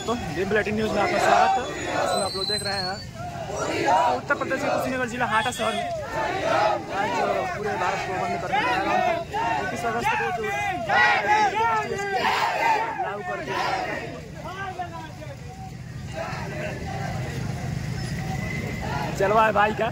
दोस्तों D bulletin news में आपका स्वागत है। इसमें आप लोग देख रहे हैं। तो उत्तर प्रदेश के कुशीनगर जिला हाटा शहर में आज पूरे भारत को बंद करने का ऐलान था, इक्कीस अगस्त को जो लागू कर दिया चलवा है भाई का